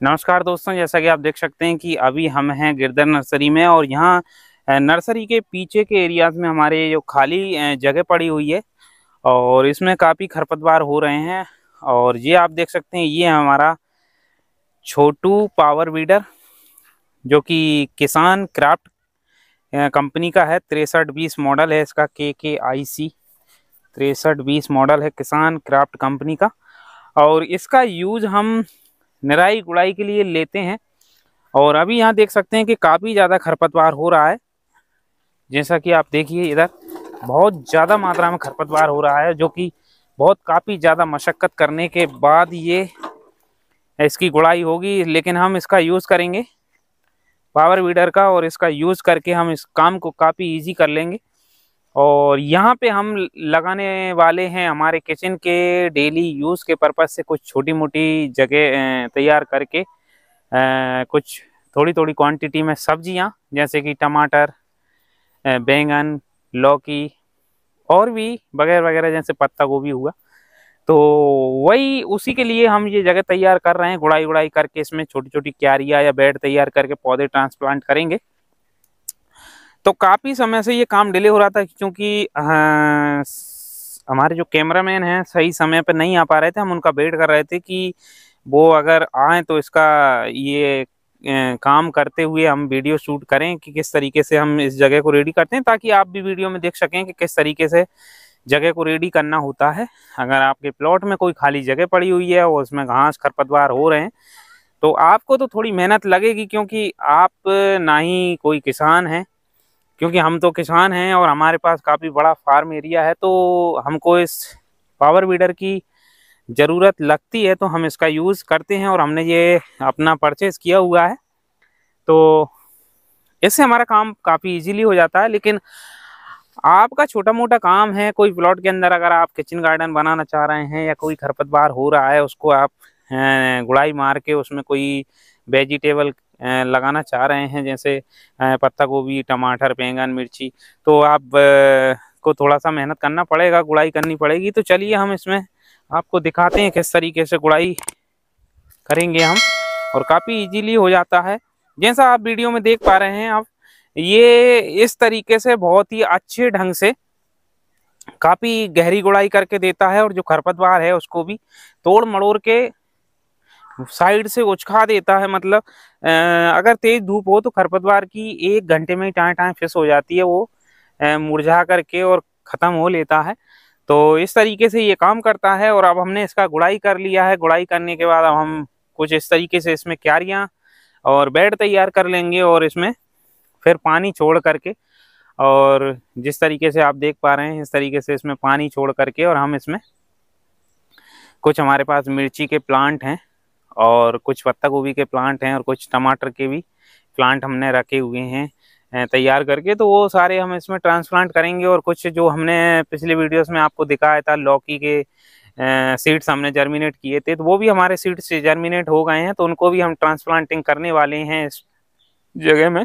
नमस्कार दोस्तों, जैसा कि आप देख सकते हैं कि अभी हम हैं गिरधर नर्सरी में और यहाँ नर्सरी के पीछे के एरियाज़ में हमारे जो खाली जगह पड़ी हुई है और इसमें काफ़ी खरपतवार हो रहे हैं और ये आप देख सकते हैं, ये हमारा छोटू पावर वीडर जो कि किसान क्राफ्ट कंपनी का है, तिरसठ बीस मॉडल है इसका के के आई सी तिरसठ बीस मॉडल है किसान क्राफ्ट कंपनी का और इसका यूज़ हम निराई गुड़ाई के लिए लेते हैं। और अभी यहाँ देख सकते हैं कि काफ़ी ज़्यादा खरपतवार हो रहा है। जैसा कि आप देखिए इधर, बहुत ज़्यादा मात्रा में खरपतवार हो रहा है, जो कि बहुत काफ़ी ज़्यादा मशक्क़त करने के बाद ये इसकी गुड़ाई होगी। लेकिन हम इसका यूज़ करेंगे, पावर वीडर का, और इसका यूज़ करके हम इस काम को काफ़ी ईजी कर लेंगे। और यहाँ पे हम लगाने वाले हैं हमारे किचन के डेली यूज़ के पर्पज़ से कुछ छोटी मोटी जगह तैयार करके कुछ थोड़ी थोड़ी क्वांटिटी में सब्ज़ियाँ, जैसे कि टमाटर बैंगन, लौकी और भी वगैरह वगैरह जैसे पत्ता गोभी हुआ। तो वही उसी के लिए हम ये जगह तैयार कर रहे हैं गुड़ाई गुड़ाई करके इसमें छोटी छोटी क्यारियाँ या बेड तैयार करके पौधे ट्रांसप्लांट करेंगे। तो काफ़ी समय से ये काम डिले हो रहा था क्योंकि हाँ, हमारे जो कैमरामैन हैं सही समय पर नहीं आ पा रहे थे। हम उनका वेट कर रहे थे कि वो अगर आए तो इसका ये काम करते हुए हम वीडियो शूट करें कि किस तरीके से हम इस जगह को रेडी करते हैं ताकि आप भी वीडियो में देख सकें कि किस तरीके से जगह को रेडी करना होता है। अगर आपके प्लॉट में कोई खाली जगह पड़ी हुई है और उसमें घास खरपतवार हो रहे हैं तो आपको तो थोड़ी मेहनत लगेगी क्योंकि आप ना ही कोई किसान हैं। क्योंकि हम तो किसान हैं और हमारे पास काफ़ी बड़ा फार्म एरिया है तो हमको इस पावर वीडर की ज़रूरत लगती है तो हम इसका यूज़ करते हैं और हमने ये अपना परचेज़ किया हुआ है। तो इससे हमारा काम काफ़ी इजीली हो जाता है, लेकिन आपका छोटा मोटा काम है, कोई प्लॉट के अंदर अगर आप किचन गार्डन बनाना चाह रहे हैं या कोई खरपतवार हो रहा है, उसको आप गुड़ाई मार के उसमें कोई वेजिटेबल लगाना चाह रहे हैं, जैसे पत्ता गोभी, टमाटर, बैंगन, मिर्ची। तो आप को थोड़ा सा मेहनत करना पड़ेगा, गुड़ाई करनी पड़ेगी तो चलिए हम इसमें आपको दिखाते हैं किस तरीके से गुड़ाई करेंगे हम, और काफ़ी इजीली हो जाता है। जैसा आप वीडियो में देख पा रहे हैं, आप, ये इस तरीके से बहुत ही अच्छे ढंग से काफ़ी गहरी गुड़ाई करके देता है, और जो खरपतवार है, उसको भी तोड़ मड़ोड़ के साइड से उछखा देता है मतलब अगर तेज धूप हो तो खरपतवार की एक घंटे में ही टाए टाए फिस हो जाती है वो मुरझा करके और ख़त्म हो लेता है। तो इस तरीके से ये काम करता है और अब हमने इसका गुड़ाई कर लिया है। गुड़ाई करने के बाद अब हम कुछ इस तरीके से इसमें क्यारियाँ और बेड तैयार कर लेंगे और इसमें फिर पानी छोड़ करके और जिस तरीके से आप देख पा रहे हैं, इस तरीके से इसमें पानी छोड़ करके और हम इसमें कुछ हमारे पास मिर्ची के प्लांट हैं। और कुछ पत्ता गोभी के प्लांट हैं और कुछ टमाटर के भी प्लांट हमने रखे हुए हैं तैयार करके। तो वो सारे हम इसमें ट्रांसप्लांट करेंगे और कुछ जो हमने पिछले वीडियोस में आपको दिखाया था, लौकी के सीड्स हमने जर्मिनेट किए थे तो वो भी हमारे सीड्स जर्मिनेट हो गए हैं तो उनको भी हम ट्रांसप्लांटिंग करने वाले हैं इस जगह में।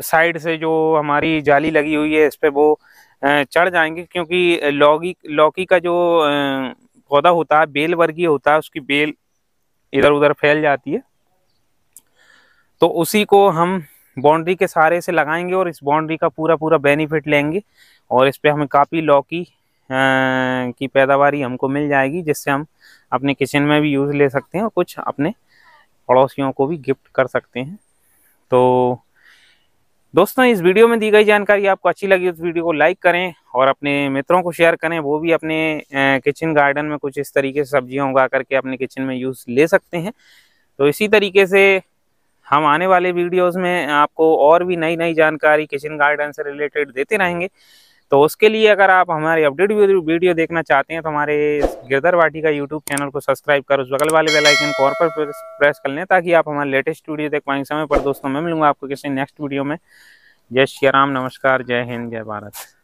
साइड से जो हमारी जाली लगी हुई है, इस पर वो चढ़ जाएँगे, क्योंकि लौकी लौकी का जो पौधा होता है, बेल वर्गीय होता है, उसकी बेल इधर उधर फैल जाती है। तो उसी को हम बाउंड्री के सहारे से लगाएँगे और इस बाउंड्री का पूरा पूरा बेनिफिट लेंगे और इस पर हमें काफ़ी लौकी की पैदावार हमको मिल जाएगी, जिससे हम अपने किचन में भी यूज़ ले सकते हैं और कुछ अपने पड़ोसियों को भी गिफ्ट कर सकते हैं। तो दोस्तों, इस वीडियो में दी गई जानकारी आपको अच्छी लगी, उस वीडियो को लाइक करें और अपने मित्रों को शेयर करें। वो भी अपने किचन गार्डन में कुछ इस तरीके से सब्ज़ियाँ उगा करके अपने किचन में यूज़ ले सकते हैं। तो इसी तरीके से हम आने वाले वीडियोस में आपको और भी नई नई जानकारी किचन गार्डन से रिलेटेड देते रहेंगे। तो उसके लिए अगर आप हमारे अपडेट वीडियो देखना चाहते हैं तो हमारे गिरधर वाटी का यूट्यूब चैनल को सब्सक्राइब कर। उस बगल वाले बेलाइकन को और पर प्रेस कर लें, ताकि आप हमारे लेटेस्ट वीडियो देख पाएँगे समय पर दोस्तों, मैं मिलूँगा आपको किसी नेक्स्ट वीडियो में। जय श्री राम, नमस्कार, जय हिंद, जय भारत।